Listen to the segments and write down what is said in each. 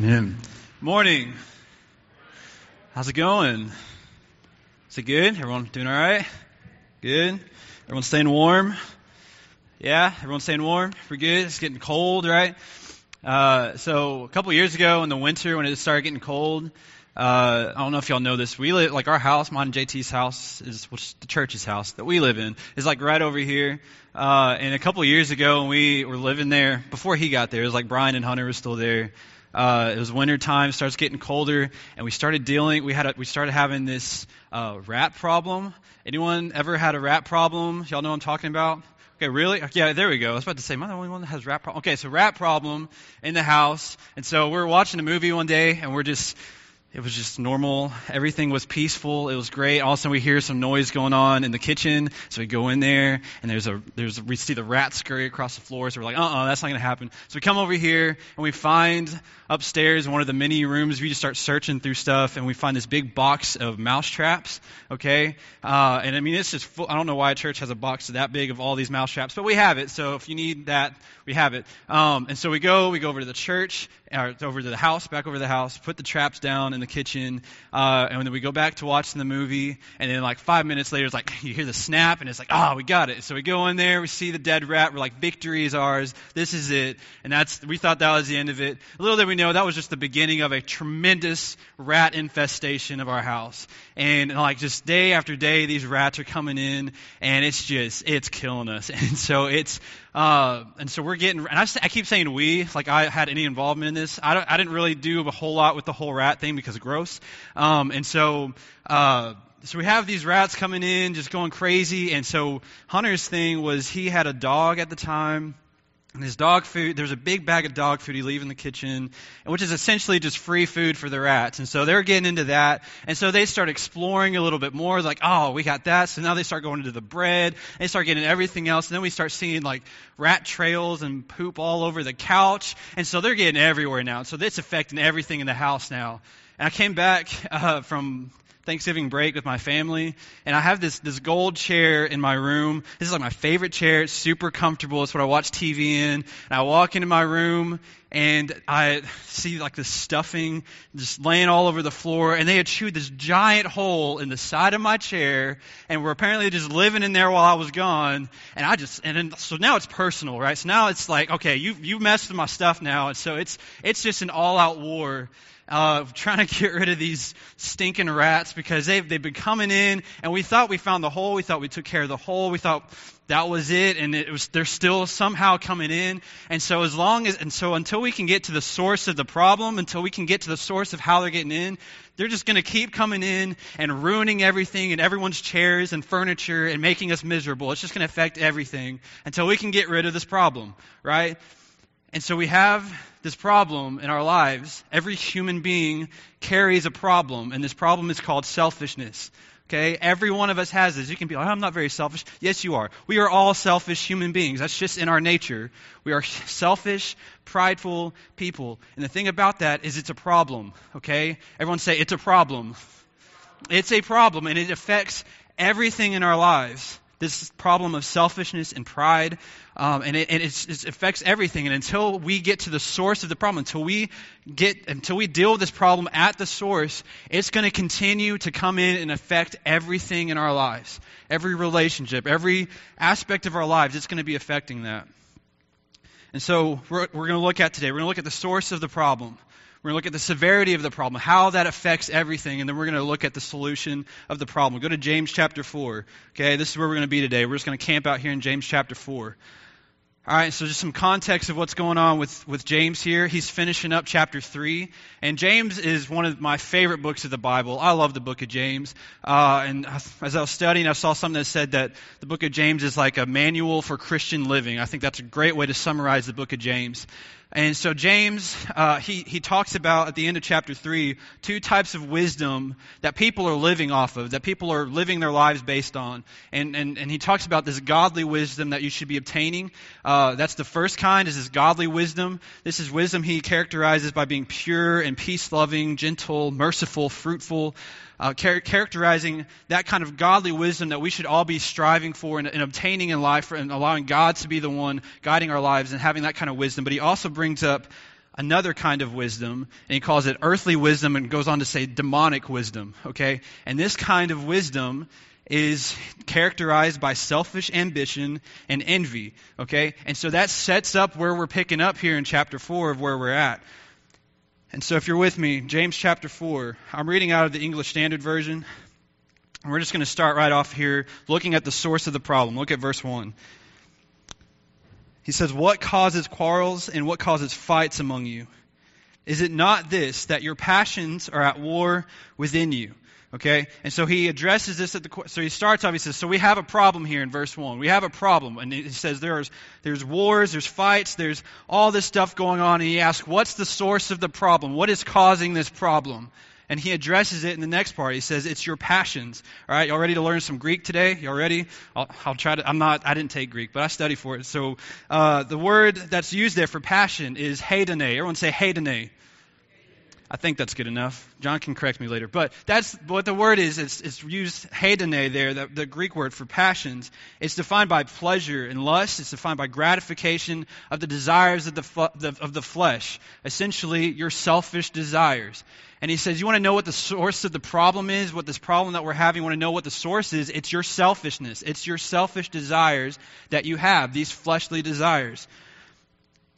Amen. Morning. How's it going? Is it good? Everyone doing all right? Good. Everyone staying warm? Yeah, everyone staying warm. We're good. It's getting cold, right? Uh, so a couple years ago in the winter when it started getting cold, uh, I don't know if y'all know this. We live like our house, mine and JT's house is which the church's house that we live in is like right over here. Uh, and a couple years ago when we were living there, before he got there, it was like Brian and Hunter were still there. Uh, it was winter time, starts getting colder, and we started dealing. We had a, we started having this uh, rat problem. Anyone ever had a rat problem? Y'all know what I'm talking about? Okay, really? Yeah, there we go. I was about to say, am I the only one that has rat problem? Okay, so rat problem in the house, and so we're watching a movie one day, and we're just it was just normal. Everything was peaceful. It was great. All of a sudden, we hear some noise going on in the kitchen. So we go in there, and there's a there's we see the rat scurry across the floor. So we're like, uh-uh, that's not to happen. So we come over here, and we find upstairs one of the mini rooms. We just start searching through stuff, and we find this big box of mouse traps. Okay, uh, and I mean, it's just full, I don't know why a church has a box that big of all these mouse traps, but we have it. So if you need that, we have it. Um, and so we go, we go over to the church, or over to the house, back over to the house, put the traps down in the kitchen, uh, and then we go back to watching the movie, and then like five minutes later, it's like you hear the snap, and it's like, oh, we got it. So we go in there, we see the dead rat, we're like, victory is ours. This is it, and that's we thought that was the end of it. Little did we know that was just the beginning of a tremendous rat infestation of our house, and like just day after day, these rats are coming in, and it's just it's killing us, and so it's uh, and so we're getting, and I, I, keep saying we, like I had any involvement in this. I, I, didn't really do a whole lot with the whole rat thing because gross. Um, and so, uh, so we have these rats coming in, just going crazy. And so Hunter's thing was he had a dog at the time. And his dog food, there's a big bag of dog food he leave in the kitchen, which is essentially just free food for the rats. And so they're getting into that. And so they start exploring a little bit more, like, oh, we got that. So now they start going into the bread. They start getting everything else. And then we start seeing like rat trails and poop all over the couch. And so they're getting everywhere now. So it's affecting everything in the house now. And I came back uh, from Thanksgiving break with my family, and I have this this gold chair in my room. This is like my favorite chair. It's super comfortable. It's what I watch TV in. And I walk into my room and I see like the stuffing just laying all over the floor, and they had chewed this giant hole in the side of my chair, and were apparently just living in there while I was gone. And I just and then, so now it's personal, right? So now it's like, okay, you you messed with my stuff now, and so it's it's just an all out war uh, trying to get rid of these stinking rats because they've, they've been coming in and we thought we found the hole. We thought we took care of the hole. We thought that was it and it was, they're still somehow coming in. And so as long as, and so until we can get to the source of the problem, until we can get to the source of how they're getting in, they're just going to keep coming in and ruining everything and everyone's chairs and furniture and making us miserable. It's just going to affect everything until we can get rid of this problem, right? And so we have this problem in our lives. Every human being carries a problem, and this problem is called selfishness. Okay? Every one of us has this. You can be like, I'm not very selfish. Yes, you are. We are all selfish human beings. That's just in our nature. We are selfish, prideful people. And the thing about that is it's a problem. Okay? Everyone say, it's a problem. It's a problem, and it affects everything in our lives this problem of selfishness and pride, um, and, it, and it affects everything. And until we get to the source of the problem, until we get, until we deal with this problem at the source, it's going to continue to come in and affect everything in our lives, every relationship, every aspect of our lives. It's going to be affecting that. And so we're, we're going to look at today. We're going to look at the source of the problem. We're going to look at the severity of the problem, how that affects everything, and then we're going to look at the solution of the problem. Go to James chapter 4. Okay, this is where we're going to be today. We're just going to camp out here in James chapter 4. All right, so just some context of what's going on with, with James here. He's finishing up chapter 3. And James is one of my favorite books of the Bible. I love the book of James. Uh, and as I was studying, I saw something that said that the book of James is like a manual for Christian living. I think that's a great way to summarize the book of James. And so James, uh, he, he talks about at the end of chapter 3, two types of wisdom that people are living off of, that people are living their lives based on. And, and, and he talks about this godly wisdom that you should be obtaining. Uh, that's the first kind, is this godly wisdom. This is wisdom he characterizes by being pure and peace-loving, gentle, merciful, fruitful, uh, char- characterizing that kind of godly wisdom that we should all be striving for and, and, obtaining in life and allowing God to be the one guiding our lives and having that kind of wisdom. But he also brings up another kind of wisdom, and he calls it earthly wisdom and goes on to say demonic wisdom, okay? And this kind of wisdom is characterized by selfish ambition and envy, okay? And so that sets up where we're picking up here in chapter 4 of where we're at. And so if you're with me, James chapter 4, I'm reading out of the English Standard Version. And we're just going to start right off here looking at the source of the problem. Look at verse 1. He says, What causes quarrels and what causes fights among you? Is it not this, that your passions are at war within you? Okay? And so he addresses this at the, so he starts off, he says, so we have a problem here in verse 1. We have a problem. And he says there's, there's wars, there's fights, there's all this stuff going on. And he asks, what's the source of the problem? What is causing this problem? And he addresses it in the next part. He says, it's your passions. All right, y'all ready to learn some Greek today? Y'all ready? I'll, I'll try to, I'm not, I didn't take Greek, but I study for it. So, uh, the word that's used there for passion is hedone. Everyone say hedone. I think that's good enough. John can correct me later. But that's what the word is. It's, it's used hedone there, the, the, Greek word for passions. It's defined by pleasure and lust. It's defined by gratification of the desires of the, the, of the flesh. Essentially, your selfish desires. And he says, You want to know what the source of the problem is? What this problem that we're having, you want to know what the source is? It's your selfishness. It's your selfish desires that you have, these fleshly desires.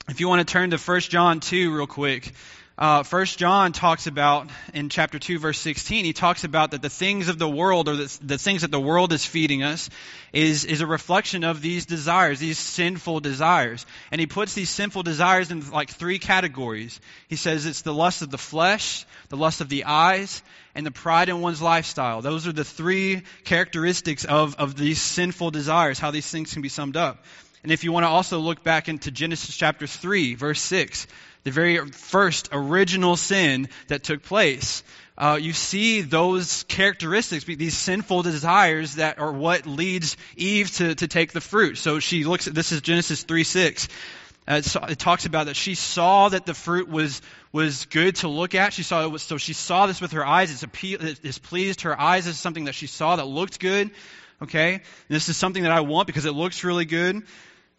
If you want to turn to 1 John 2 real quick, uh, First John talks about in chapter two, verse sixteen. He talks about that the things of the world, or the, the things that the world is feeding us, is is a reflection of these desires, these sinful desires. And he puts these sinful desires in like three categories. He says it's the lust of the flesh, the lust of the eyes, and the pride in one's lifestyle. Those are the three characteristics of of these sinful desires. How these things can be summed up. And if you want to also look back into Genesis chapter 3, verse 6, the very first original sin that took place, uh, you see those characteristics, these sinful desires that are what leads Eve to, to take the fruit. So she looks at this is Genesis 3 6. Uh, it talks about that she saw that the fruit was was good to look at. She saw it was so she saw this with her eyes. It's it's pleased her eyes. This is something that she saw that looked good. Okay, and this is something that I want because it looks really good.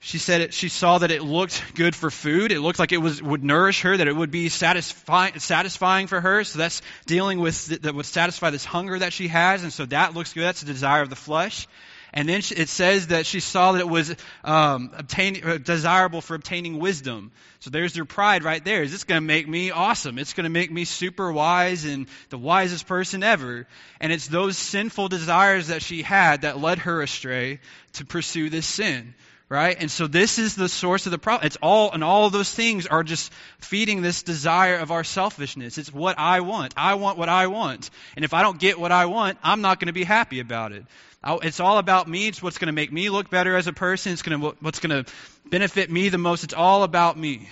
She said it, she saw that it looked good for food. It looked like it was, would nourish her, that it would be satisfying, satisfying for her. So that's dealing with, that would satisfy this hunger that she has. And so that looks good. That's a desire of the flesh. And then it says that she saw that it was um, obtain, uh, desirable for obtaining wisdom. So there's your pride right there. Is this going to make me awesome? It's going to make me super wise and the wisest person ever. And it's those sinful desires that she had that led her astray to pursue this sin right? And so this is the source of the problem. It's all, and all those things are just feeding this desire of our selfishness. It's what I want. I want what I want. And if I don't get what I want, I'm not going to be happy about it. It's all about me. It's what's going to make me look better as a person. It's going to, what's going to benefit me the most. It's all about me.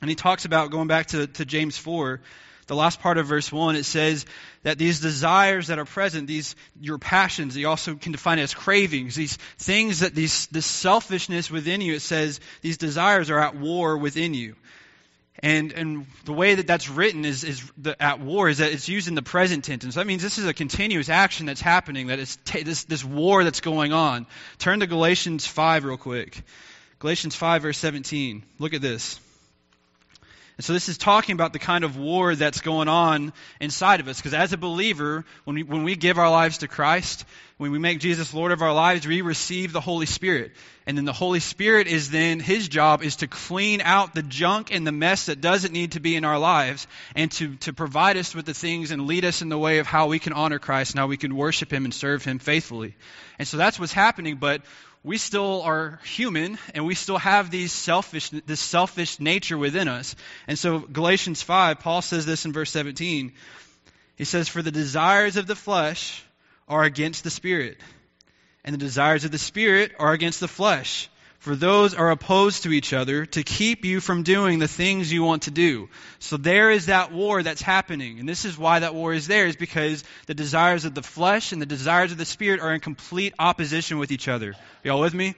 And he talks about, going back to, to James 4, the last part of verse 1, it says that these desires that are present, these your passions, you also can define it as cravings, these things that these this selfishness within you, it says these desires are at war within you. And and the way that that's written is is the, at war is that it's used in the present tense, and so that means this is a continuous action that's happening. That it's this this war that's going on. Turn to Galatians five real quick. Galatians five verse seventeen. Look at this. And so this is talking about the kind of war that's going on inside of us. Because as a believer, when we, when we give our lives to Christ, when we make Jesus Lord of our lives, we receive the Holy Spirit. And then the Holy Spirit is then, His job is to clean out the junk and the mess that doesn't need to be in our lives and to, to provide us with the things and lead us in the way of how we can honor Christ and how we can worship Him and serve Him faithfully. And so that's what's happening, but we still are human and we still have these selfish, this selfish nature within us. And so Galatians 5, Paul says this in verse 17. He says, For the desires of the flesh are against the spirit, and the desires of the spirit are against the flesh for those are opposed to each other to keep you from doing the things you want to do. So there is that war that's happening. And this is why that war is there, is because the desires of the flesh and the desires of the spirit are in complete opposition with each other. Y'all with me?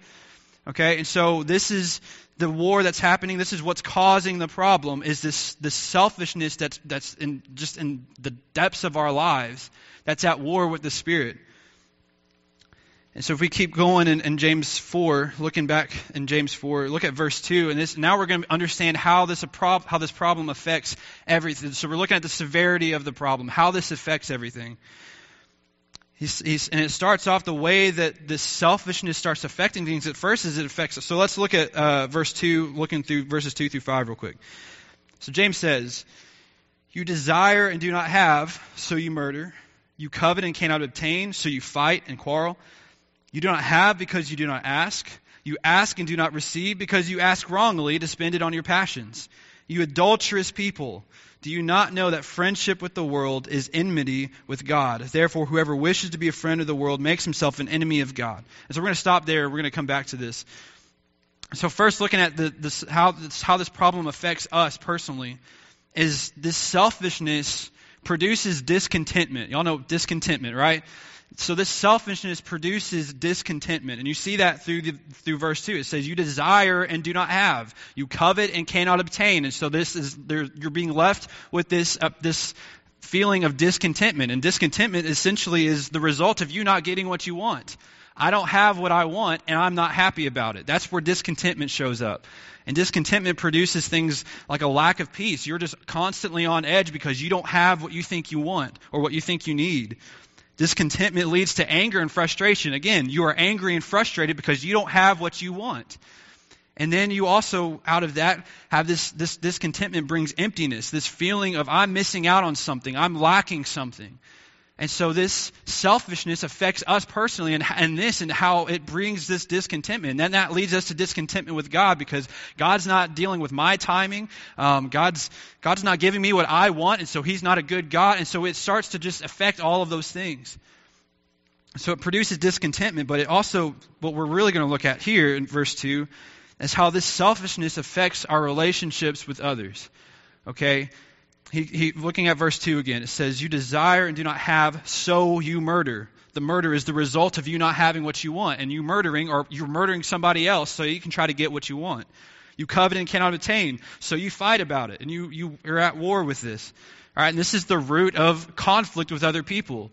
Okay, and so this is the war that's happening. This is what's causing the problem. Is this this selfishness that's that's in just in the depths of our lives that's at war with the spirit. And so if we keep going in, in, James 4, looking back in James 4, look at verse 2, and this, now we're going to understand how this, how this problem affects everything. So we're looking at the severity of the problem, how this affects everything. He's, he's, and it starts off the way that this selfishness starts affecting things at first is it affects us. So let's look at uh, verse 2, looking through verses 2 through 5 real quick. So James says, You desire and do not have, so you murder. You covet and cannot obtain, so you fight and quarrel. You do not have because you do not ask. You ask and do not receive because you ask wrongly to spend it on your passions. You adulterous people, do you not know that friendship with the world is enmity with God? Therefore, whoever wishes to be a friend of the world makes himself an enemy of God. And so we're going to stop there. We're going to come back to this. So, first, looking at the, this, how, this, how this problem affects us personally, is this selfishness produces discontentment. Y'all know discontentment, right? So this selfishness produces discontentment. And you see that through the, through verse 2. It says, you desire and do not have. You covet and cannot obtain. And so this is, you're being left with this, uh, this feeling of discontentment. And discontentment essentially is the result of you not getting what you want. I don't have what I want and I'm not happy about it. That's where discontentment shows up. And discontentment produces things like a lack of peace. You're just constantly on edge because you don't have what you think you want or what you think you need. Discontentment leads to anger and frustration. Again, you are angry and frustrated because you don't have what you want. And then you also, out of that, have this, this discontentment brings emptiness, this feeling of I'm missing out on something, I'm lacking something. And so this selfishness affects us personally and, and this and how it brings this discontentment. And then that leads us to discontentment with God because God's not dealing with my timing. Um, God's, God's not giving me what I want, and so He's not a good God. And so it starts to just affect all of those things. So it produces discontentment, but it also, what we're really going to look at here in verse 2 is how this selfishness affects our relationships with others. Okay? He, he, looking at verse 2 again, it says, You desire and do not have, so you murder. The murder is the result of you not having what you want, and you murdering, or you're murdering somebody else so you can try to get what you want. You covet and cannot obtain, so you fight about it, and you, you are at war with this. All right, and this is the root of conflict with other people.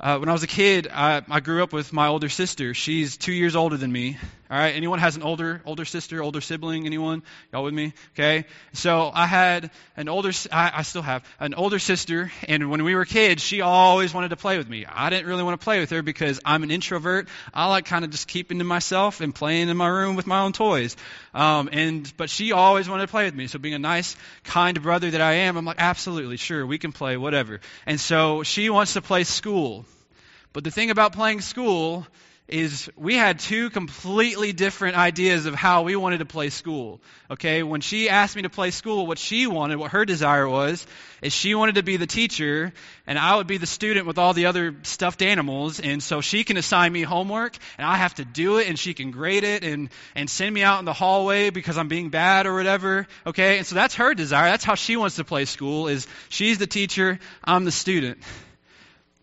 Uh, when I was a kid, I, I grew up with my older sister. She's two years older than me. All right. Anyone has an older older sister, older sibling? Anyone? Y'all with me? Okay. So I had an older. I, I still have an older sister, and when we were kids, she always wanted to play with me. I didn't really want to play with her because I'm an introvert. I like kind of just keeping to myself and playing in my room with my own toys. Um, and but she always wanted to play with me. So being a nice, kind brother that I am, I'm like, absolutely, sure, we can play, whatever. And so she wants to play school. But the thing about playing school is we had two completely different ideas of how we wanted to play school. Okay, when she asked me to play school, what she wanted, what her desire was, is she wanted to be the teacher and I would be the student with all the other stuffed animals. And so she can assign me homework and I have to do it and she can grade it and, and send me out in the hallway because I'm being bad or whatever. Okay, and so that's her desire. That's how she wants to play school is she's the teacher, I'm the student.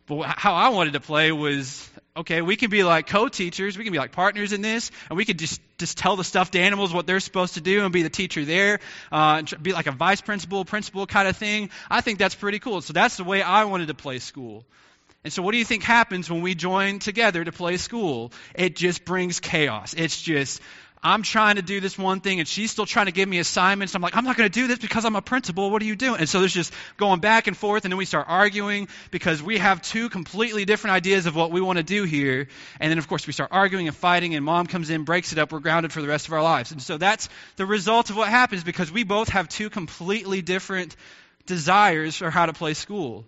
But how I wanted to play was okay, we can be like co-teachers, we can be like partners in this, and we could just just tell the stuffed animals what they're supposed to do and be the teacher there, uh, and be like a vice principal, principal kind of thing. I think that's pretty cool. So that's the way I wanted to play school. And so, what do you think happens when we join together to play school? It just brings chaos. It's just I'm trying to do this one thing and she's still trying to give me assignments. I'm like, I'm not going to do this because I'm a principal. What are you doing? And so there's just going back and forth and then we start arguing because we have two completely different ideas of what we want to do here. And then of course we start arguing and fighting and mom comes in, breaks it up. We're grounded for the rest of our lives. And so that's the result of what happens because we both have two completely different desires for how to play school.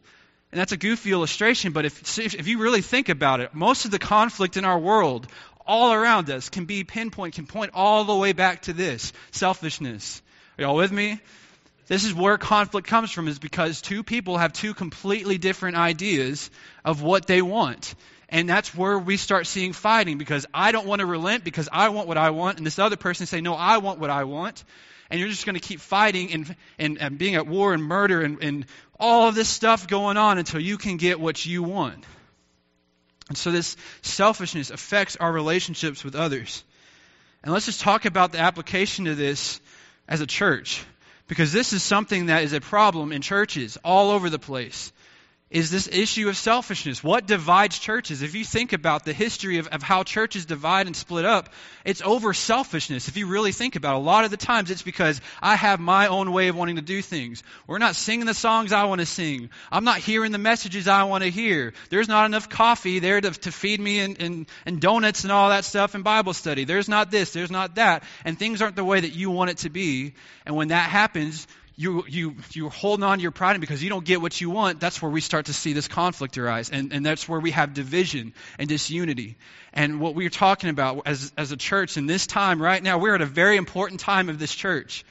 And that's a goofy illustration, but if, if you really think about it, most of the conflict in our world all around us can be pinpoint, can point all the way back to this selfishness. Are y'all with me? This is where conflict comes from, is because two people have two completely different ideas of what they want. And that's where we start seeing fighting because I don't want to relent because I want what I want, and this other person say, No, I want what I want. And you're just going to keep fighting and, and, and being at war and murder and, and all of this stuff going on until you can get what you want. And so this selfishness affects our relationships with others. And let's just talk about the application of this as a church. Because this is something that is a problem in churches all over the place. Is this issue of selfishness. What divides churches? If you think about the history of, of how churches divide and split up, it's over selfishness. If you really think about it, a lot of the times it's because I have my own way of wanting to do things. We're not singing the songs I want to sing. I'm not hearing the messages I want to hear. There's not enough coffee there to, to feed me and, and, and donuts and all that stuff in Bible study. There's not this, there's not that. And things aren't the way that you want it to be. And when that happens, you, you, you're holding on to your pride because you don't get what you want, that's where we start to see this conflict arise. And, and that's where we have division and disunity. And what we're talking about as, as a church in this time right now, we're at a very important time of this church.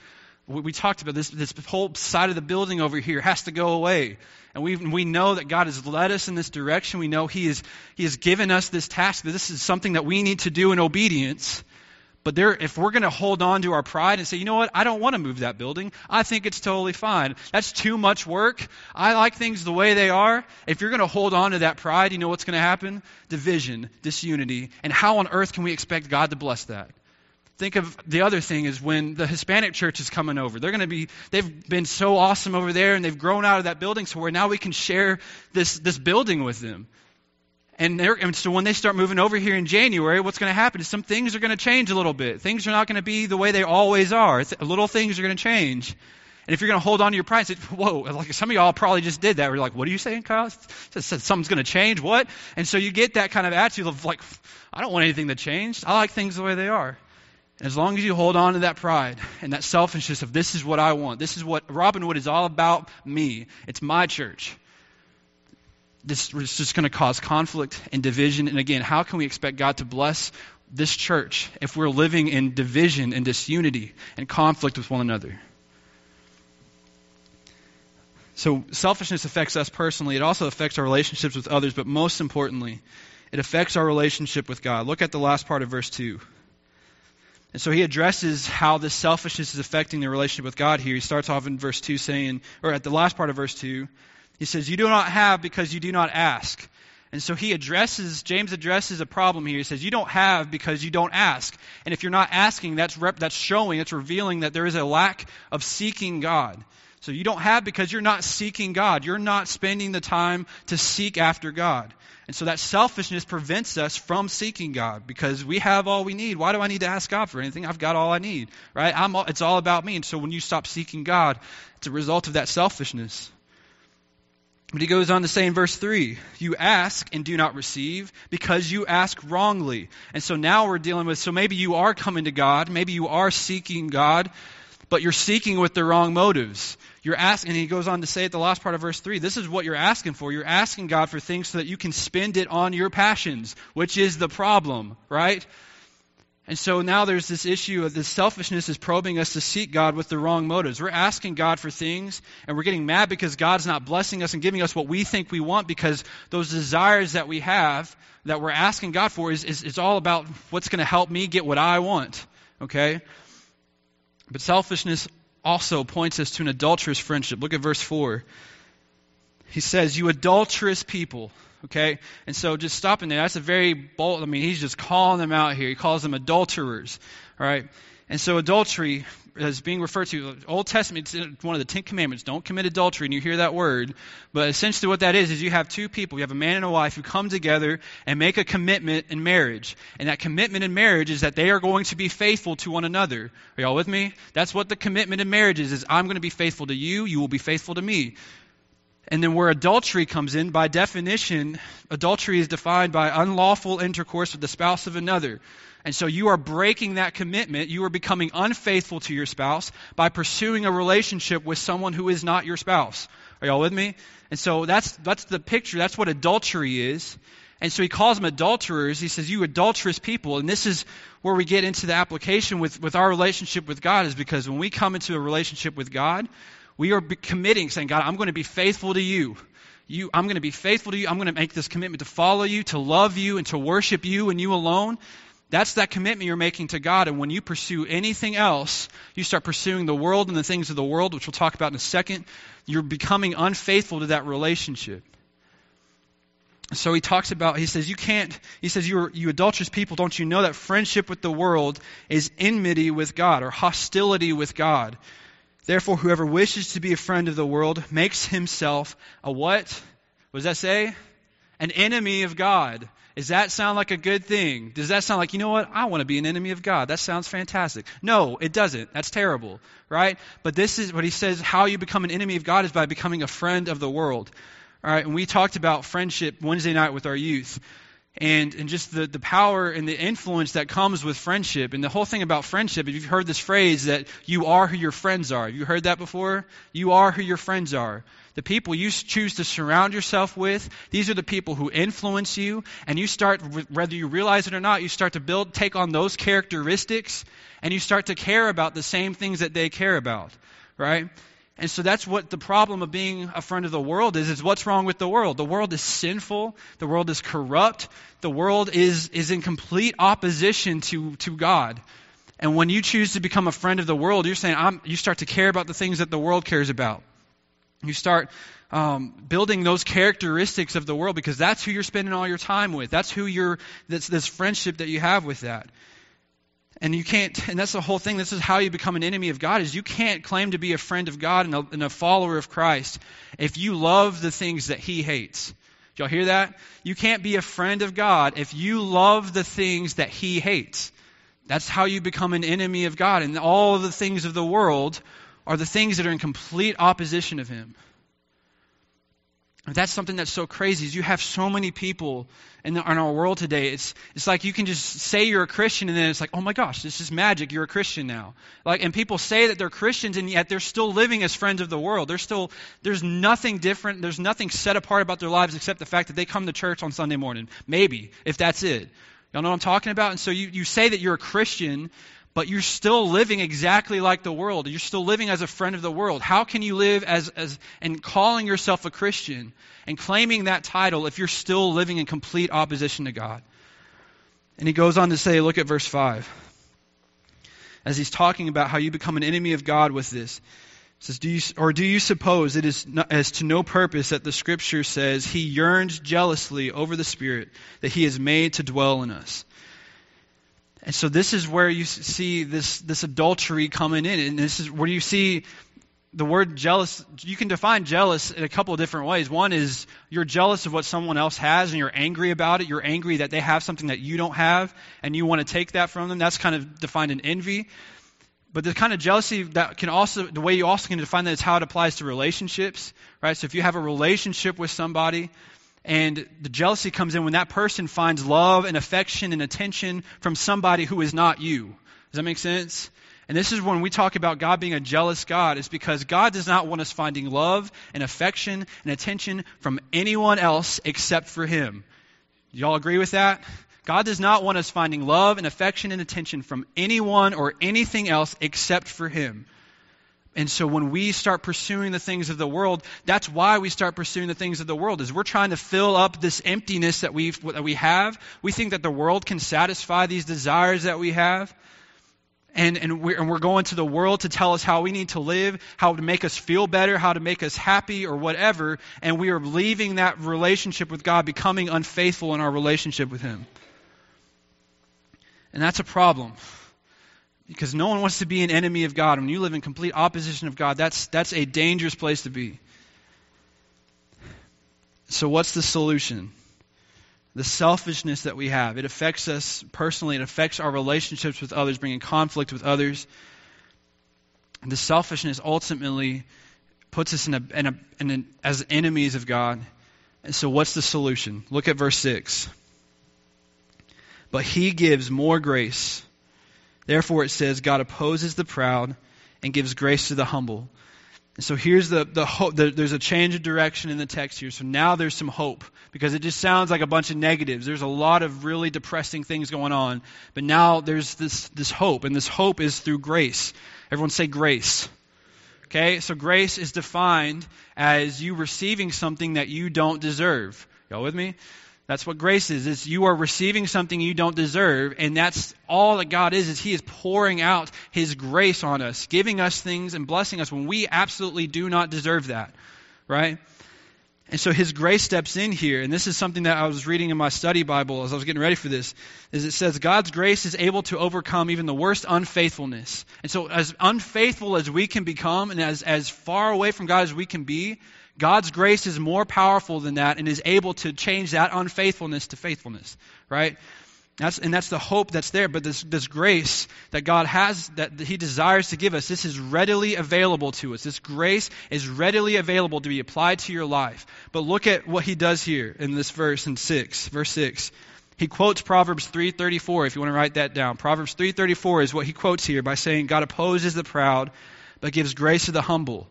We, we talked about this, this whole side of the building over here has to go away. And we, we know that God has led us in this direction. We know He, is, he has given us this task, this is something that we need to do in obedience. But there, if we're going to hold on to our pride and say, you know what, I don't want to move that building, I think it's totally fine. That's too much work. I like things the way they are. If you're going to hold on to that pride, you know what's going to happen? Division, disunity. And how on earth can we expect God to bless that? Think of the other thing is when the Hispanic church is coming over. They're going to be, they've been so awesome over there and they've grown out of that building so where now we can share this, this building with them. And, and, so when they start moving over here in January, what's going to happen is some things are going to change a little bit. Things are not going to be the way they always are. Little things are going to change. And if you're going to hold on to your pride, say, whoa, like some of y'all probably just did that. We're like, what are you saying, Kyle? Something's going to change. What? And so you get that kind of attitude of like, I don't want anything to change. I like things the way they are. And as long as you hold on to that pride and that selfishness of this is what I want, this is what Robinwood is all about me. It's my church this is just going to cause conflict and division. And again, how can we expect God to bless this church if we're living in division and disunity and conflict with one another? So, selfishness affects us personally. It also affects our relationships with others, but most importantly, it affects our relationship with God. Look at the last part of verse 2. And so he addresses how this selfishness is affecting the relationship with God here. He starts off in verse 2 saying, or at the last part of verse 2, he says, You do not have because you do not ask. And so he addresses, James addresses a problem here. He says, You don't have because you don't ask. And if you're not asking, that's, rep, that's showing, it's revealing that there is a lack of seeking God. So you don't have because you're not seeking God. You're not spending the time to seek after God. And so that selfishness prevents us from seeking God because we have all we need. Why do I need to ask God for anything? I've got all I need, right? I'm all, it's all about me. And so when you stop seeking God, it's a result of that selfishness. But he goes on to say in verse 3 You ask and do not receive because you ask wrongly. And so now we're dealing with so maybe you are coming to God, maybe you are seeking God, but you're seeking with the wrong motives. You're asking, and he goes on to say at the last part of verse 3 this is what you're asking for. You're asking God for things so that you can spend it on your passions, which is the problem, right? And so now there's this issue of this selfishness is probing us to seek God with the wrong motives. We're asking God for things and we're getting mad because God's not blessing us and giving us what we think we want because those desires that we have that we're asking God for is, is, is all about what's going to help me get what I want. Okay? But selfishness also points us to an adulterous friendship. Look at verse 4. He says, You adulterous people. Okay? And so just stopping there, that's a very bold, I mean, he's just calling them out here. He calls them adulterers. All right? And so adultery is being referred to, Old Testament, it's one of the Ten Commandments. Don't commit adultery, and you hear that word. But essentially what that is, is you have two people, you have a man and a wife who come together and make a commitment in marriage. And that commitment in marriage is that they are going to be faithful to one another. Are y'all with me? That's what the commitment in marriage is, is I'm going to be faithful to you, you will be faithful to me. And then where adultery comes in, by definition, adultery is defined by unlawful intercourse with the spouse of another. And so you are breaking that commitment. You are becoming unfaithful to your spouse by pursuing a relationship with someone who is not your spouse. Are y'all with me? And so that's, that's the picture. That's what adultery is. And so he calls them adulterers. He says, You adulterous people. And this is where we get into the application with, with our relationship with God, is because when we come into a relationship with God, we are committing, saying, God, I'm going to be faithful to you. you. I'm going to be faithful to you. I'm going to make this commitment to follow you, to love you, and to worship you and you alone. That's that commitment you're making to God. And when you pursue anything else, you start pursuing the world and the things of the world, which we'll talk about in a second. You're becoming unfaithful to that relationship. So he talks about, he says, you can't, he says, you, you adulterous people, don't you know that friendship with the world is enmity with God or hostility with God? Therefore, whoever wishes to be a friend of the world makes himself a what? What does that say? An enemy of God. Does that sound like a good thing? Does that sound like, you know what? I want to be an enemy of God. That sounds fantastic. No, it doesn't. That's terrible, right? But this is what he says how you become an enemy of God is by becoming a friend of the world. All right, and we talked about friendship Wednesday night with our youth and, and just the, the power and the influence that comes with friendship. And the whole thing about friendship, if you've heard this phrase that you are who your friends are. Have you heard that before? You are who your friends are. The people you choose to surround yourself with, these are the people who influence you, and you start, whether you realize it or not, you start to build, take on those characteristics, and you start to care about the same things that they care about, right? And so that's what the problem of being a friend of the world is, is what's wrong with the world? The world is sinful. The world is corrupt. The world is, is in complete opposition to, to God. And when you choose to become a friend of the world, you're saying, I'm, you start to care about the things that the world cares about. You start um, building those characteristics of the world because that's who you're spending all your time with. That's who you're, that's this friendship that you have with that. And you can't, and that's the whole thing. This is how you become an enemy of God, is you can't claim to be a friend of God and a, and a follower of Christ if you love the things that He hates. Do y'all hear that? You can't be a friend of God if you love the things that He hates. That's how you become an enemy of God. And all of the things of the world are the things that are in complete opposition of Him. And that's something that's so crazy is you have so many people in, the, in, our world today. It's, it's like you can just say you're a Christian and then it's like, oh my gosh, this is magic. You're a Christian now. Like, and people say that they're Christians and yet they're still living as friends of the world. They're still, there's nothing different. There's nothing set apart about their lives except the fact that they come to church on Sunday morning. Maybe, if that's it. Y'all know what I'm talking about? And so you, you say that you're a Christian, but you're still living exactly like the world. You're still living as a friend of the world. How can you live as, as and calling yourself a Christian and claiming that title if you're still living in complete opposition to God? And he goes on to say, look at verse 5. As he's talking about how you become an enemy of God with this. Says, do you, or do you suppose it is as to no purpose that the scripture says he yearns jealously over the Spirit that he has made to dwell in us? And so this is where you see this, this adultery coming in. And this is where you see the word jealous. You can define jealous in a couple of different ways. One is you're jealous of what someone else has and you're angry about it. You're angry that they have something that you don't have and you want to take that from them. That's kind of defined in envy. But the kind of jealousy that can also, the way you also can define that is how it applies to relationships, right? So if you have a relationship with somebody and the jealousy comes in when that person finds love and affection and attention from somebody who is not you. Does that make sense? And this is when we talk about God being a jealous God, is because God does not want us finding love and affection and attention from anyone else except for Him. Y'all agree with that? God does not want us finding love and affection and attention from anyone or anything else except for Him. And so when we start pursuing the things of the world, that's why we start pursuing the things of the world, is we're trying to fill up this emptiness that, we that we have. We think that the world can satisfy these desires that we have. And, and, we're, and we're going to the world to tell us how we need to live, how to make us feel better, how to make us happy, or whatever. And we are leaving that relationship with God, becoming unfaithful in our relationship with Him. And that's a problem. Because no one wants to be an enemy of God. When you live in complete opposition of God, that's, that's a dangerous place to be. So, what's the solution? The selfishness that we have. It affects us personally, it affects our relationships with others, bringing conflict with others. And the selfishness ultimately puts us in a, in a, in as enemies of God. And so, what's the solution? Look at verse 6. But he gives more grace. Therefore, it says, God opposes the proud and gives grace to the humble. And so here's the, the hope. The, there's a change of direction in the text here. So now there's some hope because it just sounds like a bunch of negatives. There's a lot of really depressing things going on. But now there's this, this hope, and this hope is through grace. Everyone say grace. Okay, so grace is defined as you receiving something that you don't deserve. Y'all with me? That's what grace is. Is you are receiving something you don't deserve, and that's all that God is. Is He is pouring out His grace on us, giving us things and blessing us when we absolutely do not deserve that, right? And so his grace steps in here, and this is something that I was reading in my study Bible as I was getting ready for this, is it says God's grace is able to overcome even the worst unfaithfulness. And so as unfaithful as we can become and as, as far away from God as we can be, God's grace is more powerful than that and is able to change that unfaithfulness to faithfulness, right? That's, and that's the hope that's there. But this, this grace that God has, that He desires to give us, this is readily available to us. This grace is readily available to be applied to your life. But look at what He does here in this verse in 6, verse 6. He quotes Proverbs 3:34 if you want to write that down. Proverbs 3:34 is what he quotes here by saying God opposes the proud but gives grace to the humble.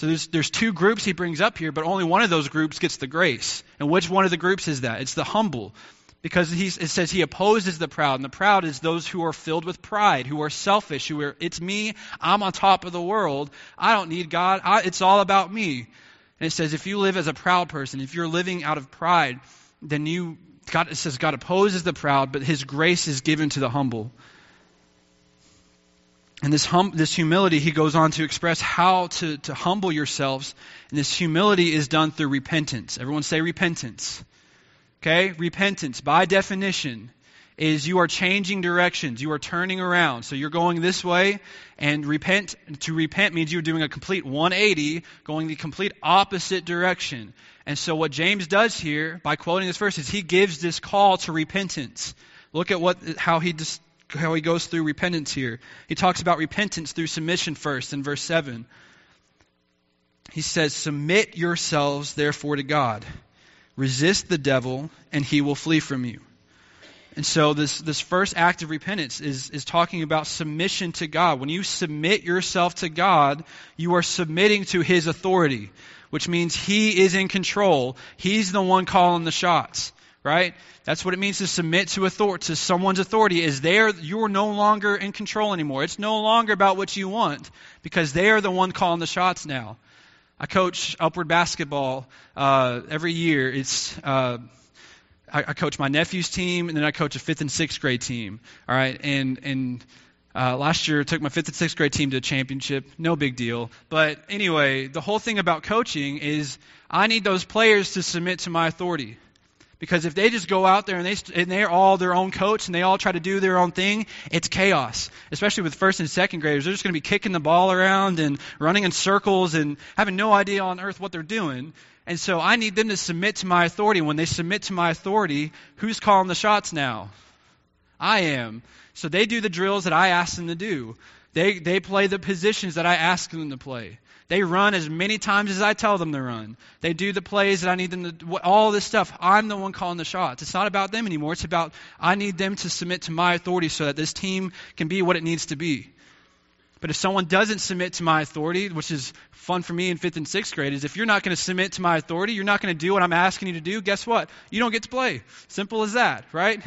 So there's, there's two groups he brings up here, but only one of those groups gets the grace. And which one of the groups is that? It's the humble because it says he opposes the proud and the proud is those who are filled with pride who are selfish who are it's me i'm on top of the world i don't need god I, it's all about me and it says if you live as a proud person if you're living out of pride then you god it says god opposes the proud but his grace is given to the humble and this, hum, this humility, he goes on to express how to, to humble yourselves. And this humility is done through repentance. Everyone say repentance. Okay? Repentance, by definition, is you are changing directions. You are turning around. So you're going this way, and repent, to repent means you're doing a complete 180, going the complete opposite direction. And so what James does here, by quoting this verse, is he gives this call to repentance. Look at what, how he, how he goes through repentance here. He talks about repentance through submission first in verse 7. He says, Submit yourselves therefore to God. Resist the devil, and he will flee from you. And so this, this first act of repentance is, is talking about submission to God. When you submit yourself to God, you are submitting to his authority, which means he is in control. He's the one calling the shots, right? That's what it means to submit to authority, to someone's authority is there, you're no longer in control anymore. It's no longer about what you want because they are the one calling the shots now. I coach upward basketball uh, every year. It's uh, I, I, coach my nephew's team, and then I coach a fifth and sixth grade team. All right, and and uh, last year I took my fifth and sixth grade team to a championship. No big deal. But anyway, the whole thing about coaching is I need those players to submit to my authority. Because if they just go out there and, they, and they're all their own coach and they all try to do their own thing, it's chaos. Especially with first and second graders. They're just going to be kicking the ball around and running in circles and having no idea on earth what they're doing. And so I need them to submit to my authority. When they submit to my authority, who's calling the shots now? I am. So they do the drills that I ask them to do. They, they play the positions that I ask them to play. They run as many times as I tell them to run. They do the plays that I need them to, all this stuff. I'm the one calling the shots. It's not about them anymore. It's about, I need them to submit to my authority so that this team can be what it needs to be. But if someone doesn't submit to my authority, which is fun for me in fifth and sixth grade, is if you're not going to submit to my authority, you're not going to do what I'm asking you to do, guess what? You don't get to play. Simple as that, right?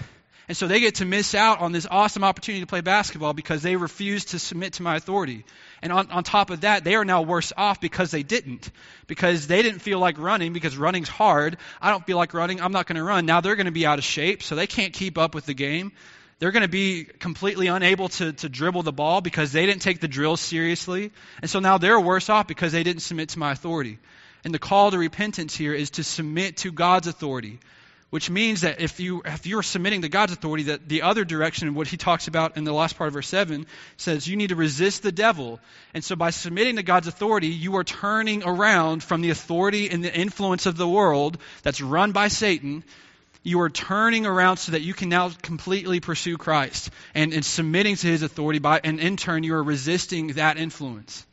And so they get to miss out on this awesome opportunity to play basketball because they refuse to submit to my authority. And on, on top of that, they are now worse off because they didn't. Because they didn't feel like running because running's hard. I don't feel like running. I'm not going to run. Now they're going to be out of shape, so they can't keep up with the game. They're going to be completely unable to, to dribble the ball because they didn't take the drills seriously. And so now they're worse off because they didn't submit to my authority. And the call to repentance here is to submit to God's authority which means that if you if you're submitting to God's authority, that the other direction, what he talks about in the last part of verse seven, says you need to resist the devil. And so by submitting to God's authority, you are turning around from the authority and the influence of the world that's run by Satan. You are turning around so that you can now completely pursue Christ and, and submitting to his authority by and in turn you are resisting that influence.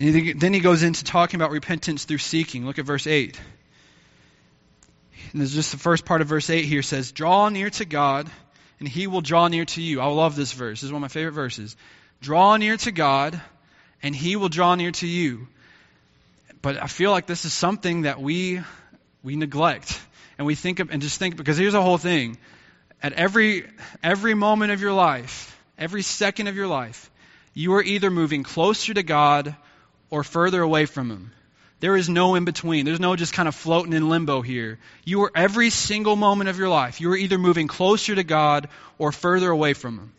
And then he goes into talking about repentance through seeking. Look at verse 8. And this is just the first part of verse 8 here says, Draw near to God, and he will draw near to you. I love this verse. This is one of my favorite verses. Draw near to God, and he will draw near to you. But I feel like this is something that we we neglect. And we think of, and just think because here's the whole thing. At every every moment of your life, every second of your life, you are either moving closer to God or further away from Him. There is no in between. There's no just kind of floating in limbo here. You are every single moment of your life, you are either moving closer to God or further away from Him.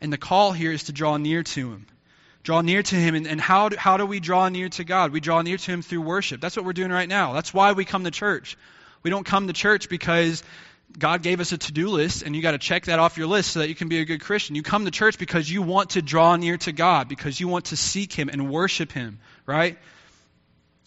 And the call here is to draw near to Him, Draw near to Him. And, and how, do, how do we draw near to God? We draw near to Him through worship. That's what we're doing right now. That's why we come to church. We don't come to church because God gave us a to do list, and you got to check that off your list so that you can be a good Christian. You come to church because you want to draw near to God, because you want to seek Him and worship Him, right?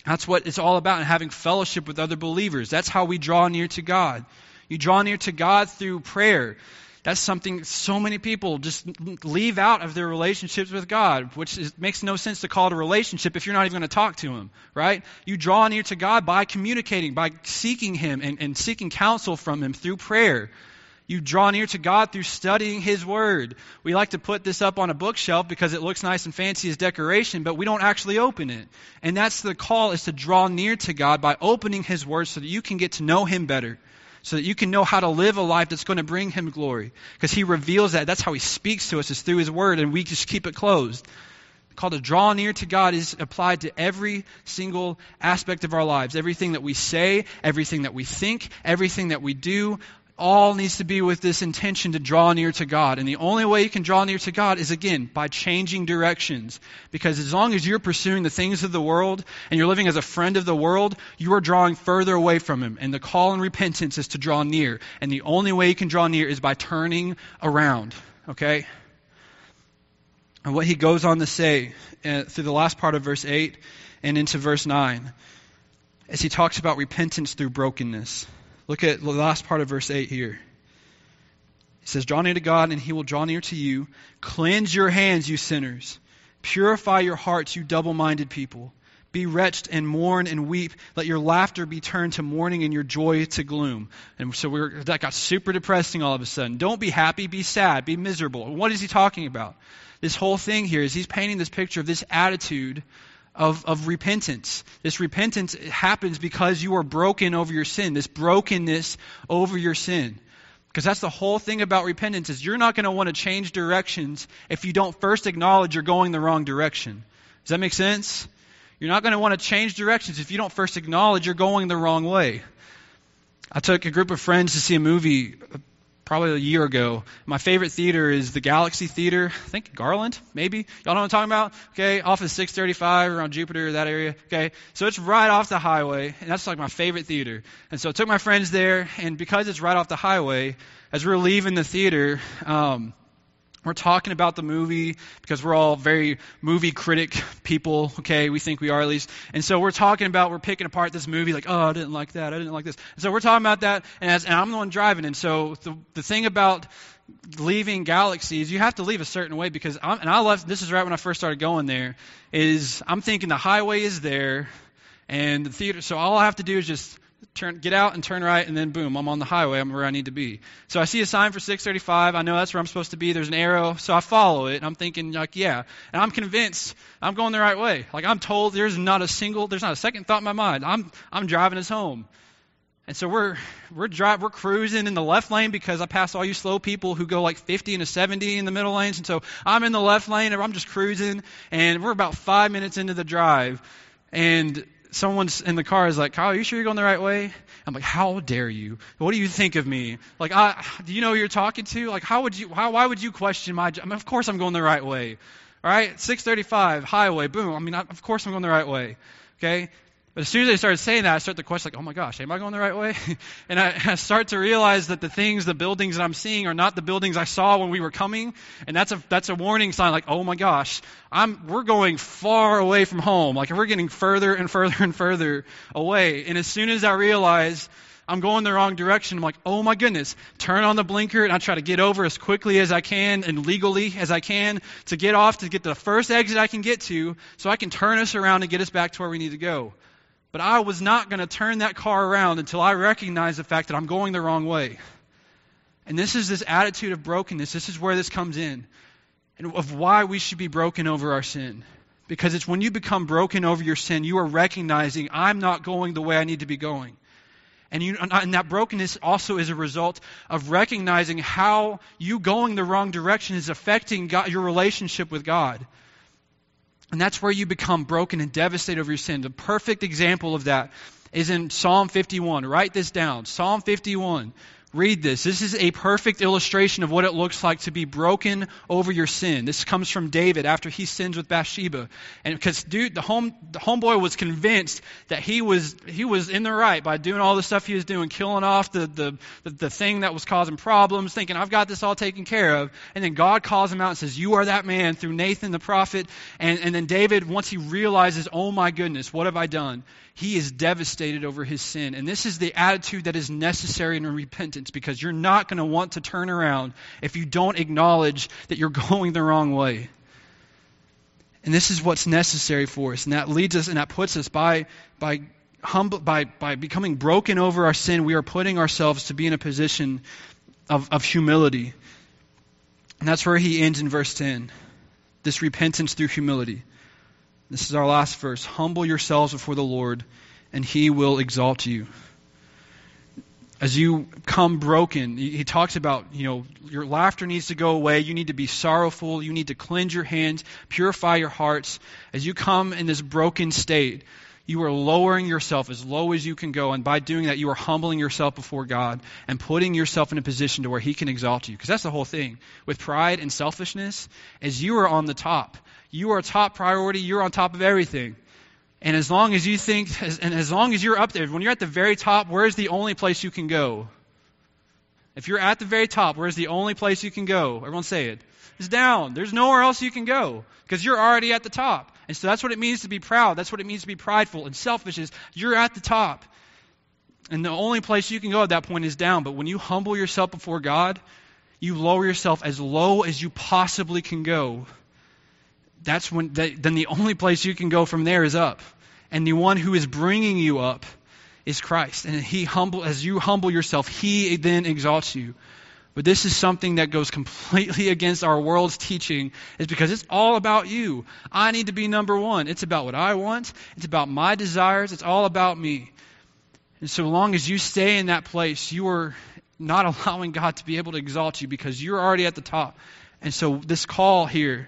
That's what it's all about, and having fellowship with other believers. That's how we draw near to God. You draw near to God through prayer. That's something so many people just leave out of their relationships with God, which is, makes no sense to call it a relationship if you're not even going to talk to Him, right? You draw near to God by communicating, by seeking Him and, and seeking counsel from Him through prayer. You draw near to God through studying His Word. We like to put this up on a bookshelf because it looks nice and fancy as decoration, but we don't actually open it. And that's the call is to draw near to God by opening His Word so that you can get to know Him better so that you can know how to live a life that's going to bring him glory. Because he reveals that. That's how he speaks to us, is through his word, and we just keep it closed. Called to draw near to God is applied to every single aspect of our lives. Everything that we say, everything that we think, everything that we do, all needs to be with this intention to draw near to God. And the only way you can draw near to God is, again, by changing directions. Because as long as you're pursuing the things of the world and you're living as a friend of the world, you are drawing further away from Him. And the call in repentance is to draw near. And the only way you can draw near is by turning around. Okay? And what he goes on to say uh, through the last part of verse 8 and into verse 9 as he talks about repentance through brokenness. Look at the last part of verse 8 here. He says, Draw near to God, and he will draw near to you. Cleanse your hands, you sinners. Purify your hearts, you double minded people. Be wretched and mourn and weep. Let your laughter be turned to mourning and your joy to gloom. And so we're, that got super depressing all of a sudden. Don't be happy, be sad, be miserable. What is he talking about? This whole thing here is he's painting this picture of this attitude of, of repentance. This repentance happens because you are broken over your sin, this brokenness over your sin. Because that's the whole thing about repentance is you're not going to want to change directions if you don't first acknowledge you're going the wrong direction. Does that make sense? You're not going to want to change directions if you don't first acknowledge you're going the wrong way. I took a group of friends to see a movie probably a year ago. My favorite theater is the Galaxy Theater. I think Garland, maybe. Y'all know what I'm talking about? Okay, off of 635 around Jupiter, that area. Okay, so it's right off the highway, and that's like my favorite theater. And so I took my friends there, and because it's right off the highway, as we are leaving the theater, um, we're talking about the movie because we're all very movie critic people, okay? We think we are at least. And so we're talking about, we're picking apart this movie, like, oh, I didn't like that, I didn't like this. And so we're talking about that, and, as, and I'm the one driving. And so the, the thing about leaving galaxies, you have to leave a certain way because, I'm, and I left, this is right when I first started going there, is I'm thinking the highway is there, and the theater, so all I have to do is just turn, get out and turn right, and then boom, I'm on the highway. I'm where I need to be. So I see a sign for 635. I know that's where I'm supposed to be. There's an arrow, so I follow it. And I'm thinking, like, yeah. And I'm convinced I'm going the right way. Like I'm told, there's not a single, there's not a second thought in my mind. I'm I'm driving us home. And so we're we're drive, we're cruising in the left lane because I pass all you slow people who go like 50 and a 70 in the middle lanes. And so I'm in the left lane and I'm just cruising. And we're about five minutes into the drive, and someone's in the car is like, Kyle, are you sure you're going the right way? I'm like, how dare you? What do you think of me? Like, I, do you know who you're talking to? Like, how would you, how, why would you question my, I mean, of course I'm going the right way. All right, 635, highway, boom. I mean, I, of course I'm going the right way. Okay? But as soon as I started saying that, I start to question, like, oh my gosh, am I going the right way? and I, I, start to realize that the things, the buildings that I'm seeing are not the buildings I saw when we were coming. And that's a, that's a warning sign, like, oh my gosh, I'm, we're going far away from home. Like, we're getting further and further and further away. And as soon as I realize I'm going the wrong direction, I'm like, oh my goodness, turn on the blinker and I try to get over as quickly as I can and legally as I can to get off, to get to the first exit I can get to so I can turn us around and get us back to where we need to go. But I was not going to turn that car around until I recognized the fact that I'm going the wrong way. And this is this attitude of brokenness. This is where this comes in. And of why we should be broken over our sin. Because it's when you become broken over your sin, you are recognizing, I'm not going the way I need to be going. And, you, and that brokenness also is a result of recognizing how you going the wrong direction is affecting God, your relationship with God. And that's where you become broken and devastated over your sin. The perfect example of that is in Psalm 51. Write this down. Psalm 51. Read this. This is a perfect illustration of what it looks like to be broken over your sin. This comes from David after he sins with Bathsheba. And because dude, the home the homeboy was convinced that he was he was in the right by doing all the stuff he was doing, killing off the, the, the, the thing that was causing problems, thinking, I've got this all taken care of. And then God calls him out and says, You are that man through Nathan the prophet. And, and then David, once he realizes, Oh my goodness, what have I done? He is devastated over his sin. And this is the attitude that is necessary in a repentance because you're not going to want to turn around if you don't acknowledge that you're going the wrong way. And this is what's necessary for us. And that leads us and that puts us by, by, humble, by, by becoming broken over our sin, we are putting ourselves to be in a position of, of humility. And that's where he ends in verse 10 this repentance through humility. This is our last verse. Humble yourselves before the Lord, and he will exalt you. As you come broken, he talks about, you know, your laughter needs to go away. You need to be sorrowful. You need to cleanse your hands, purify your hearts. As you come in this broken state, you are lowering yourself as low as you can go. And by doing that, you are humbling yourself before God and putting yourself in a position to where He can exalt you. Because that's the whole thing. With pride and selfishness, as you are on the top, you are top priority. You're on top of everything. And as long as you think, and as long as you're up there, when you're at the very top, where's the only place you can go? If you're at the very top, where's the only place you can go? Everyone say it. It's down. There's nowhere else you can go because you're already at the top. And so that's what it means to be proud. That's what it means to be prideful and selfish is you're at the top. And the only place you can go at that point is down. But when you humble yourself before God, you lower yourself as low as you possibly can go that's when then the only place you can go from there is up. And the one who is bringing you up is Christ. And he humble as you humble yourself, he then exalts you. But this is something that goes completely against our world's teaching, is because it's all about you. I need to be number one. It's about what I want, it's about my desires, it's all about me. And so long as you stay in that place, you are not allowing God to be able to exalt you because you're already at the top. And so this call here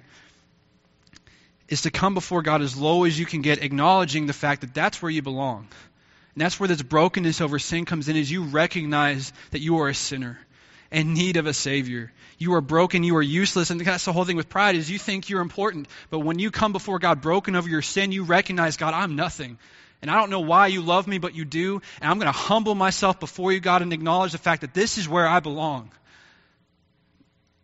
is to come before God as low as you can get, acknowledging the fact that that's where you belong. And that's where this brokenness over sin comes in, is you recognize that you are a sinner in need of a Savior. You are broken, you are useless, and that's the whole thing with pride is you think you're important. But when you come before God broken over your sin, you recognize, God, I'm nothing. And I don't know why you love me, but you do. And I'm going to humble myself before you, God, and acknowledge the fact that this is where I belong.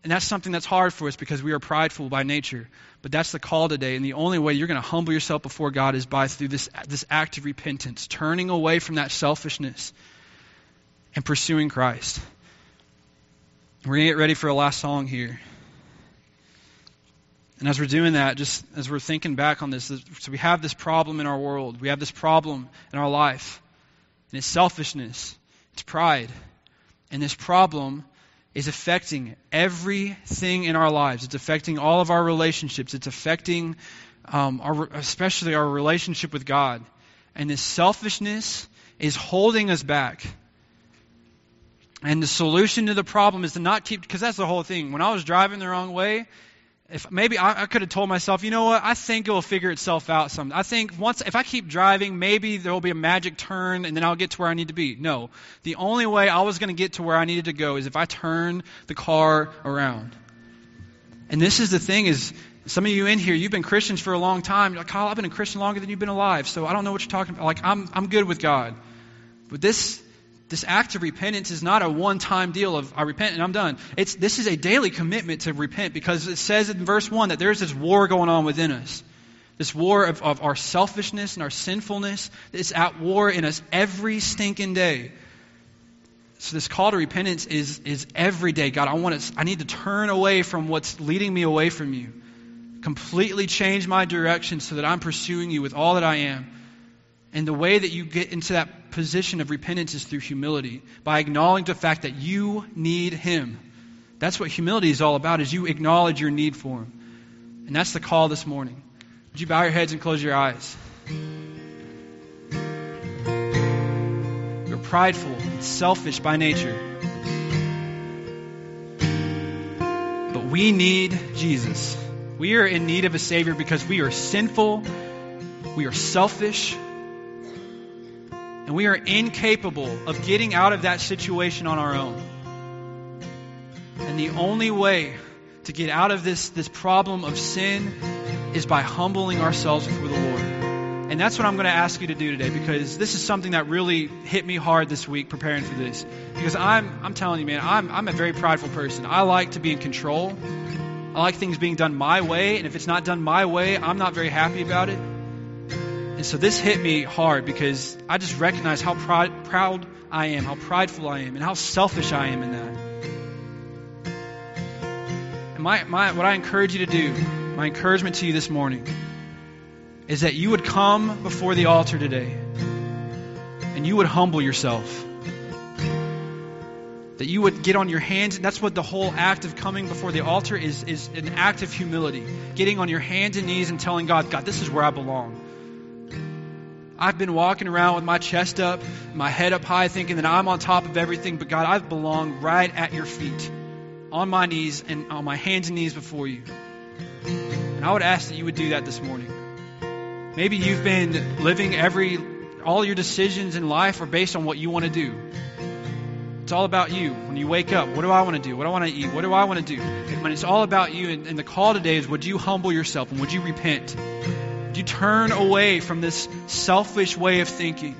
And that's something that's hard for us because we are prideful by nature. But that's the call today. And the only way you're going to humble yourself before God is by through this, this act of repentance, turning away from that selfishness and pursuing Christ. We're going to get ready for a last song here. And as we're doing that, just as we're thinking back on this, so we have this problem in our world. We have this problem in our life. And it's selfishness, it's pride. And this problem is affecting everything in our lives. It's affecting all of our relationships. It's affecting um, our, especially our relationship with God. And this selfishness is holding us back. And the solution to the problem is to not keep, because that's the whole thing. When I was driving the wrong way, if maybe I, I could have told myself, you know what, I think it will figure itself out some. I think once if I keep driving, maybe there will be a magic turn and then I'll get to where I need to be. No. The only way I was going to get to where I needed to go is if I turn the car around. And this is the thing is some of you in here, you've been Christians for a long time. You're like, Kyle, I've been a Christian longer than you've been alive, so I don't know what you're talking about. Like, I'm, I'm good with God. But this this act of repentance is not a one time deal of I repent and I'm done. It's, this is a daily commitment to repent because it says in verse 1 that there's this war going on within us. This war of, of our selfishness and our sinfulness is at war in us every stinking day. So this call to repentance is, is every day. God, I want to, I need to turn away from what's leading me away from you. Completely change my direction so that I'm pursuing you with all that I am. And the way that you get into that position of repentance is through humility, by acknowledging the fact that you need Him. That's what humility is all about, is you acknowledge your need for Him. And that's the call this morning. Would you bow your heads and close your eyes? You're prideful and selfish by nature. But we need Jesus. We are in need of a Savior because we are sinful, we are selfish, and we are incapable of getting out of that situation on our own. And the only way to get out of this, this problem of sin is by humbling ourselves before the Lord. And that's what I'm going to ask you to do today because this is something that really hit me hard this week preparing for this. Because I'm, I'm telling you, man, I'm, I'm a very prideful person. I like to be in control. I like things being done my way. And if it's not done my way, I'm not very happy about it. And so this hit me hard because I just recognize how proud I am, how prideful I am, and how selfish I am in that. And my, my, what I encourage you to do, my encouragement to you this morning, is that you would come before the altar today and you would humble yourself. That you would get on your hands, and that's what the whole act of coming before the altar is, is an act of humility. Getting on your hands and knees and telling God, God, this is where I belong. I've been walking around with my chest up, my head up high, thinking that I'm on top of everything, but God, I belong right at your feet, on my knees and on my hands and knees before you. And I would ask that you would do that this morning. Maybe you've been living every, all your decisions in life are based on what you want to do. It's all about you. When you wake up, what do I want to do? What do I want to eat? What do I want to do? When it's all about you, and, and the call today is would you humble yourself and would you repent? You turn away from this selfish way of thinking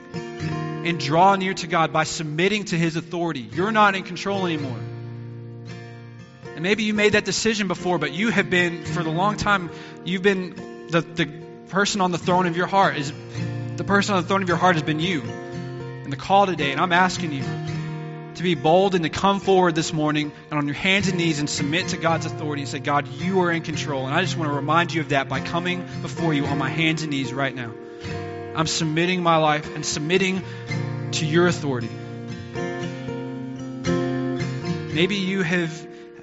and draw near to God by submitting to His authority? You're not in control anymore. And maybe you made that decision before, but you have been, for the long time, you've been the, the person on the throne of your heart is the person on the throne of your heart has been you. And the call today, and I'm asking you to be bold and to come forward this morning and on your hands and knees and submit to God's authority and say, God, you are in control. And I just want to remind you of that by coming before you on my hands and knees right now. I'm submitting my life and submitting to your authority. Maybe you have,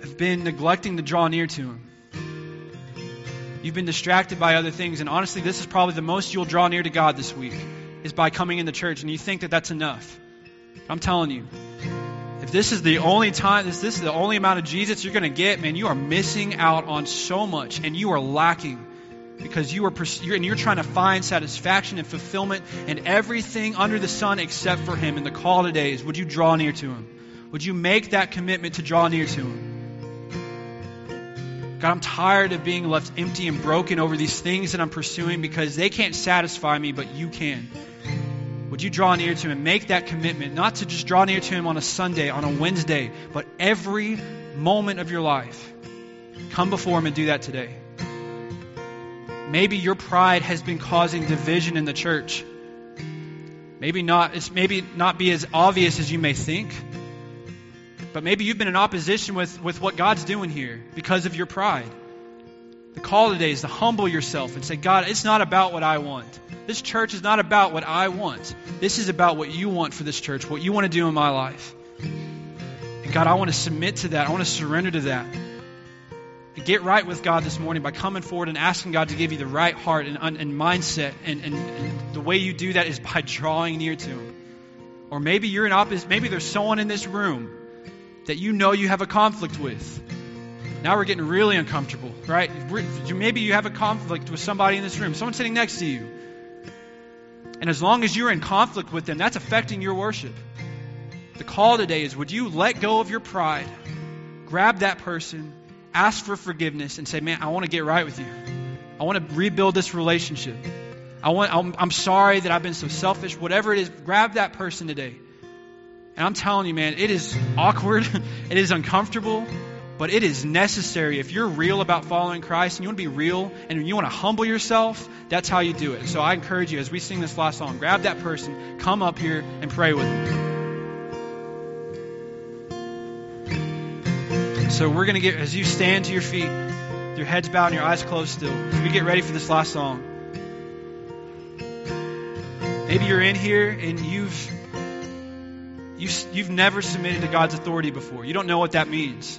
have been neglecting to draw near to Him. You've been distracted by other things, and honestly, this is probably the most you'll draw near to God this week, is by coming into church, and you think that that's enough. I'm telling you, if this is the only time, if this is the only amount of Jesus you're going to get, man, you are missing out on so much, and you are lacking because you are and you're trying to find satisfaction and fulfillment and everything under the sun except for Him. And the call today is: Would you draw near to Him? Would you make that commitment to draw near to Him? God, I'm tired of being left empty and broken over these things that I'm pursuing because they can't satisfy me, but you can. Would you draw near to Him and make that commitment, not to just draw near to Him on a Sunday, on a Wednesday, but every moment of your life? Come before Him and do that today. Maybe your pride has been causing division in the church. Maybe not, it's maybe not be as obvious as you may think. But maybe you've been in opposition with, with what God's doing here because of your pride. The call today is to humble yourself and say, God, it's not about what I want. This church is not about what I want. This is about what you want for this church, what you want to do in my life. And God, I want to submit to that. I want to surrender to that. And get right with God this morning by coming forward and asking God to give you the right heart and, and mindset. And, and, and the way you do that is by drawing near to Him. Or maybe you're in opposite, maybe there's someone in this room that you know you have a conflict with. Now we're getting really uncomfortable, right? Maybe you have a conflict with somebody in this room, someone sitting next to you. And as long as you're in conflict with them, that's affecting your worship. The call today is would you let go of your pride, grab that person, ask for forgiveness, and say, Man, I want to get right with you. I want to rebuild this relationship. I want, I'm, I'm sorry that I've been so selfish. Whatever it is, grab that person today and I'm telling you, man, it is awkward, it is uncomfortable, but it is necessary. If you're real about following Christ and you want to be real and you want to humble yourself, that's how you do it. So I encourage you, as we sing this last song, grab that person, come up here, and pray with them. So we're going to get, as you stand to your feet, your heads bowed and your eyes closed still, as we get ready for this last song. Maybe you're in here and you've you, you've never submitted to God's authority before. You don't know what that means.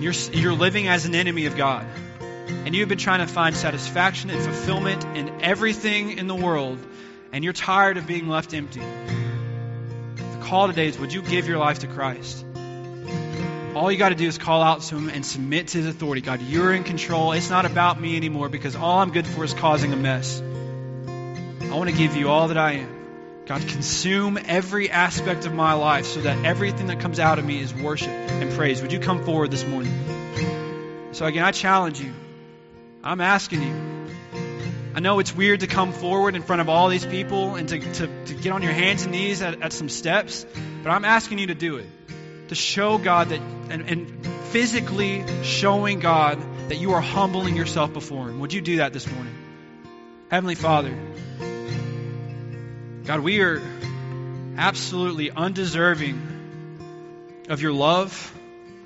You're, you're living as an enemy of God. And you've been trying to find satisfaction and fulfillment in everything in the world, and you're tired of being left empty. The call today is would you give your life to Christ? All you got to do is call out to Him and submit to His authority. God, you're in control. It's not about me anymore because all I'm good for is causing a mess. I want to give you all that I am. God, consume every aspect of my life so that everything that comes out of me is worship and praise. Would you come forward this morning? So, again, I challenge you. I'm asking you. I know it's weird to come forward in front of all these people and to, to, to get on your hands and knees at, at some steps, but I'm asking you to do it. To show God that, and, and physically showing God that you are humbling yourself before Him. Would you do that this morning? Heavenly Father, God, we are absolutely undeserving of your love.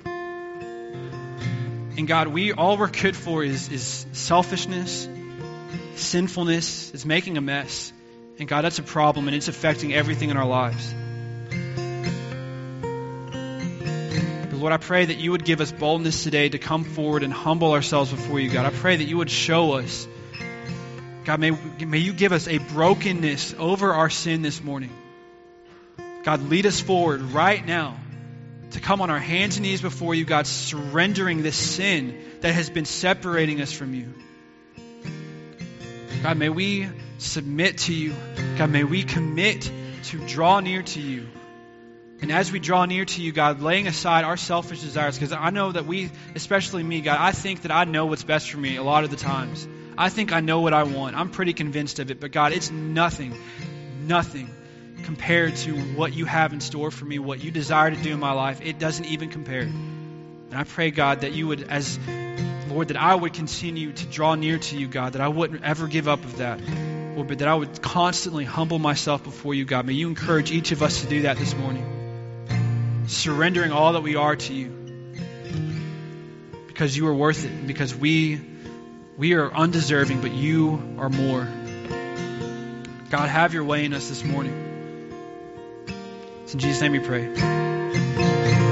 And God, we all we're good for is, is selfishness, sinfulness, is making a mess. And God, that's a problem and it's affecting everything in our lives. But Lord, I pray that you would give us boldness today to come forward and humble ourselves before you, God. I pray that you would show us God, may, may you give us a brokenness over our sin this morning. God, lead us forward right now to come on our hands and knees before you, God, surrendering this sin that has been separating us from you. God, may we submit to you. God, may we commit to draw near to you. And as we draw near to you, God, laying aside our selfish desires, because I know that we, especially me, God, I think that I know what's best for me a lot of the times. I think I know what I want. I'm pretty convinced of it. But God, it's nothing, nothing compared to what you have in store for me, what you desire to do in my life. It doesn't even compare. And I pray, God, that you would, as Lord, that I would continue to draw near to you, God, that I wouldn't ever give up of that. Lord, but that I would constantly humble myself before you, God. May you encourage each of us to do that this morning. Surrendering all that we are to you. Because you are worth it. Because we we are undeserving, but you are more. God, have your way in us this morning. It's in Jesus' name we pray.